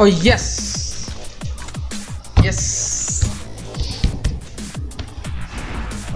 Oh yes. Yes.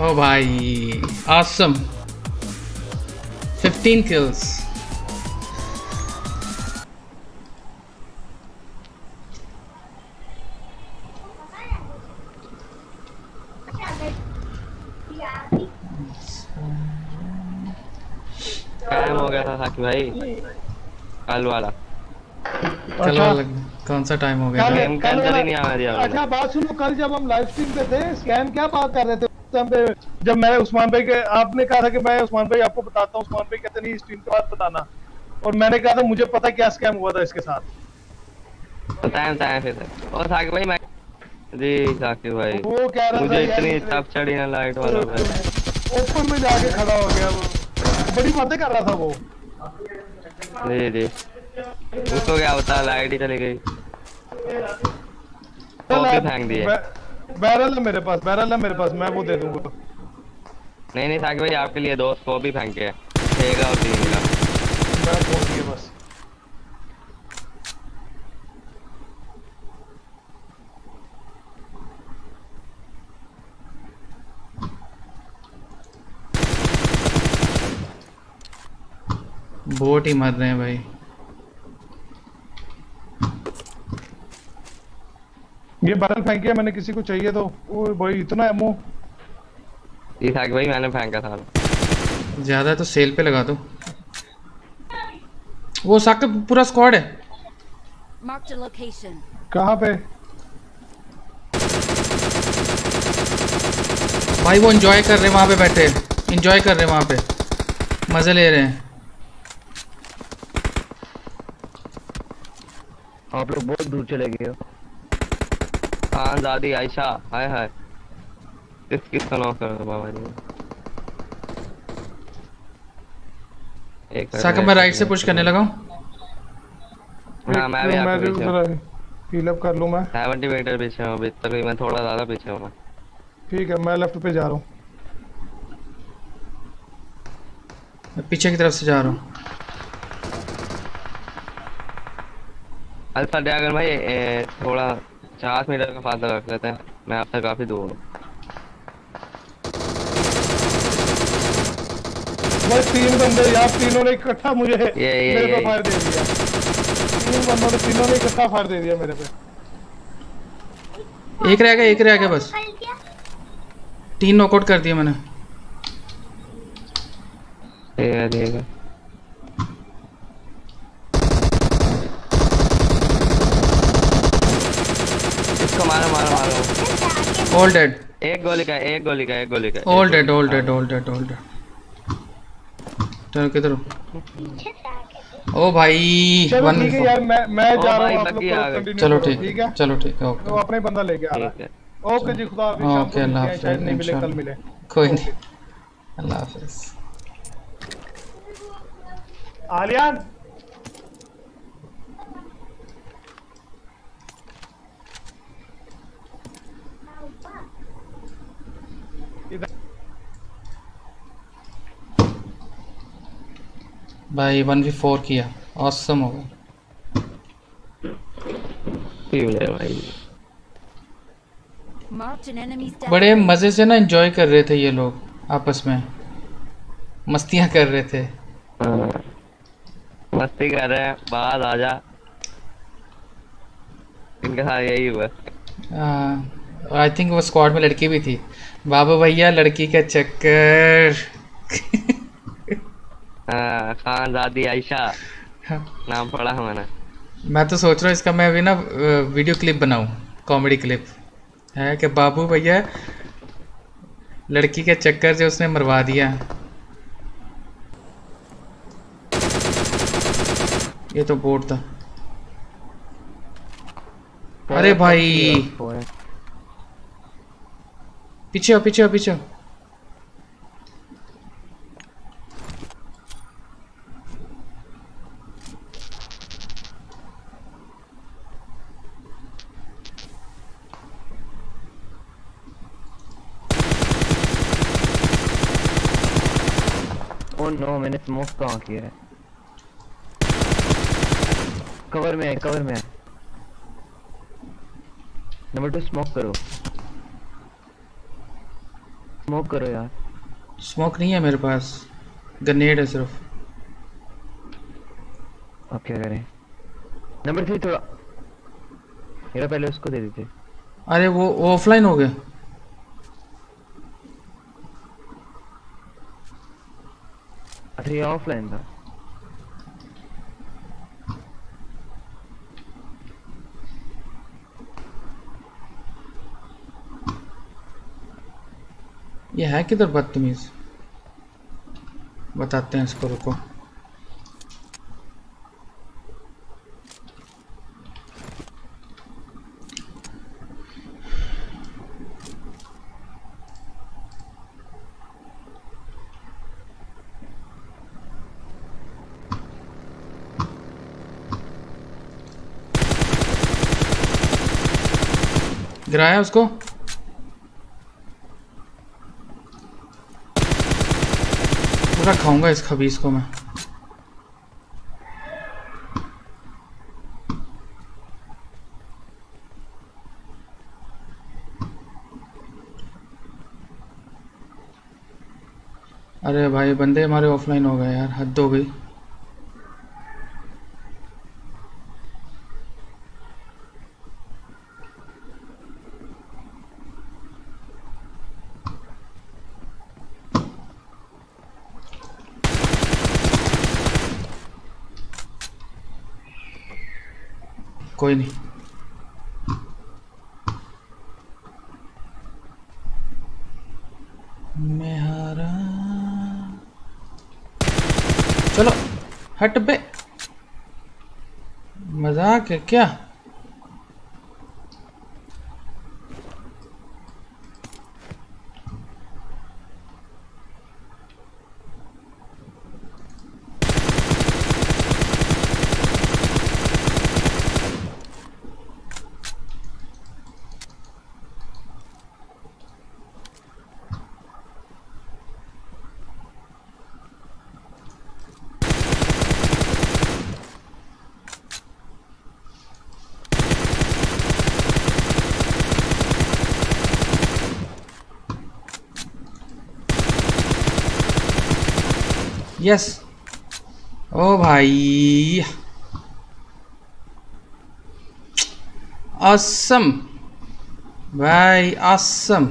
Oh भाई awesome. 15 kills. Time हो गया था साकी भाई कल वाला चलो अच्छा अलग कौन सा टाइम हो गया? कल- था? गेम नहीं आ रही अच्छा बात सुनो कल जब हम लाइव स्ट्रीम पे थे स्कैन क्या बात कर रहे थे? टाइम पे जब मैं उस्मान भाई के आपने कहा था कि मैं उस्मान भाई आपको बताता हूँ उस्मान भाई कहते नहीं स्ट्रीम के बाद बताना। और मैंने कहा था मुझे पता क्या स्कैम हुआ था इसके साथ। बताएँ बताएँ फिर। और साकी भाई मैं जी साकी भाई। वो कह रहा मुझे इतनी तप चढ़ी ना लाइट वाला भाई ओपन में जाके खड़ा हो गया वो। बड़ी बातें कर रहा था वो। जी जी। उसको क्या बता लाइट ही चली गई। कॉपी फेंक दिए। बै- बैरल है मेरे पास बैरल है मेरे पास मैं वो दे दूँगा। नहीं नहीं साकी भाई आपके लिए दोस्त को भी फेंके छह का और तीन का मैं बस। बोट ही मर रहे हैं भाई। ये बैरल फेंकिया मैंने किसी को चाहिए तो। ओ भाई इतना एमओ साकी भाई मैंने फेंका था। ज़्यादा तो सेल पे लगा दो। वो साकिब पूरा स्क्वाड है। Marked a location. कहाँ पे? भाई वो एंजॉय कर रहे हैं वहाँ पे बैठे। एंजॉय कर रहे हैं वहाँ पे। मज़े ले रहे हैं। आप लोग बहुत दूर चले गए हो। हाँ दादी आयशा हाय हाय। किस किस का नॉक कर दो बाबा जी? एक मैं राइट से पुश करने लगा हूँ। हाँ मैं भी मैं आपके पीछे हूँ। जरा अप कर लूँ मैं। 70 मीटर पीछे हूँ अभी तक मैं थोड़ा ज़्यादा पीछे हूँ। मैं ठीक है मैं लेफ़्ट पे जा रहा हूँ। मैं पीछे की तरफ़ से जा रहा हूँ। अल्फ़ा ड्रैगन भाई ए, थोड़ा 50 मीटर का फासला रख लेते हैं। मैं आपसे काफ़ी दूर हूँ। बस तीन बंदे यार तीनों ने इकट्ठा मुझे ये, ये, मेरे पे ये। फायर दे दिया। तीन बंदों ने तीनों ने इकट्ठा फायर दे दिया मेरे पे। एक रह गया एक रह गया बस। तीन नॉकआउट कर दिया मैंने। ठीक है ठीक है इसको मारो मारो मारो ऑल डेड एक गोली का एक गोली का एक गोली का all dead all. Dead all dead all dead चलो किधर हो? ओ भाई वन ठीक है यार मैं मैं जा रहा हूँ आप लोग चलो ठीक ठीक है? है चलो ठीक है वो ओके अपने बंदा लेके आ रहा है। है ओके जी खुदा हाफिज शाम ओके, अल्लाह मिलते हैं, शायद हाफिज, नहीं मिले कल मिले। कोई नहीं। अल्लाह हाफिज। आलियान भाई वन वी फोर किया। ऑसम हो गया। है. बड़े मज़े से ना एंजॉय कर रहे थे ये लोग आपस में। मस्तियाँ कर रहे थे। हाँ। मस्ती कर रहे हैं। बाहर आ जा। इनके साथ यही हुआ। आई थिंक वो स्क्वाड में लड़की भी थी। बाबू भैया लड़की का चक्कर। हाँ, खान दादी आयशा। नाम पढ़ा है मैंने। मैं तो सोच रहा हूँ इसका मैं अभी ना वीडियो क्लिप बनाऊँ कॉमेडी क्लिप। है कि बाबू भैया लड़की के चक्कर से उसने मरवा दिया। ये तो बोर्ड था। अरे भाई। पीछे आओ पीछे आओ पीछे आओ। ओ नो मैंने स्मोक कहाँ किया है? कवर में है कवर में है। नंबर टू स्मोक करो। स्मोक करो यार। स्मोक नहीं है मेरे पास। ग्रेनेड है सिर्फ़। अब क्या करें? नंबर थ्री थोड़ा मेरा पहले उसको दे देते अरे वो ऑफलाइन हो गए। ये ऑफलाइन था ये है किधर बदतमीज? बताते हैं इसको रुको। गिराया उसको? पूरा खाऊँगा इस खबीज को मैं। अरे भाई, बंदे हमारे ऑफलाइन हो गए यार, हद हो गई। कोई नहीं। मैं हारा चलो हट बे। मज़ाक है क्या? यस ओ भाई असम भाई असम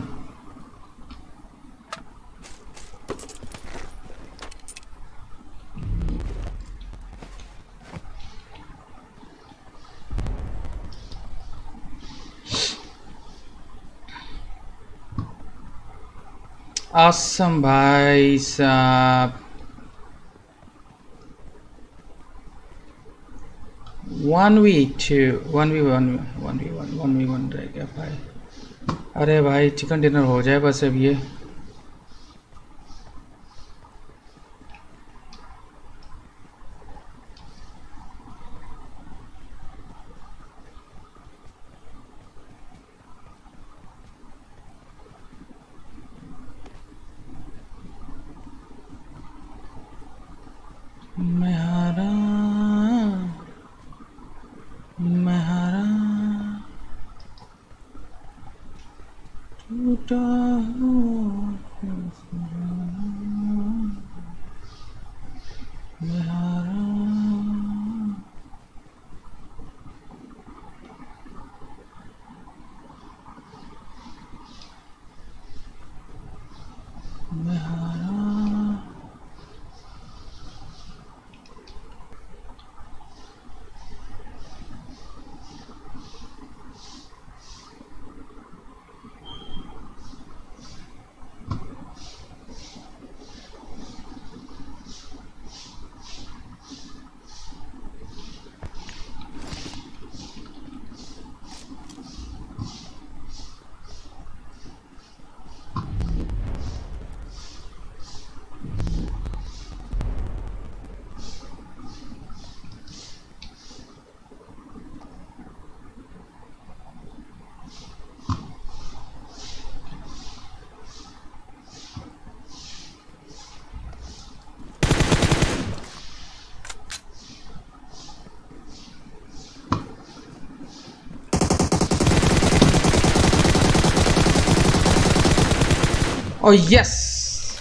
असम भाई साहब one V two one V one one V one one V one रह गया भाई अरे भाई चिकन डिनर हो जाए बस अब ये मैं हारा मैं हारा टूटा हुआ मैं हारा Oh yes.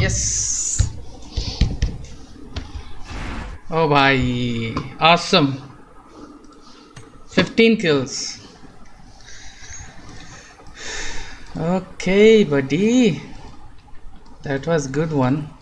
Yes. Oh भाई awesome. 15 kills. Okay, buddy. That was good one.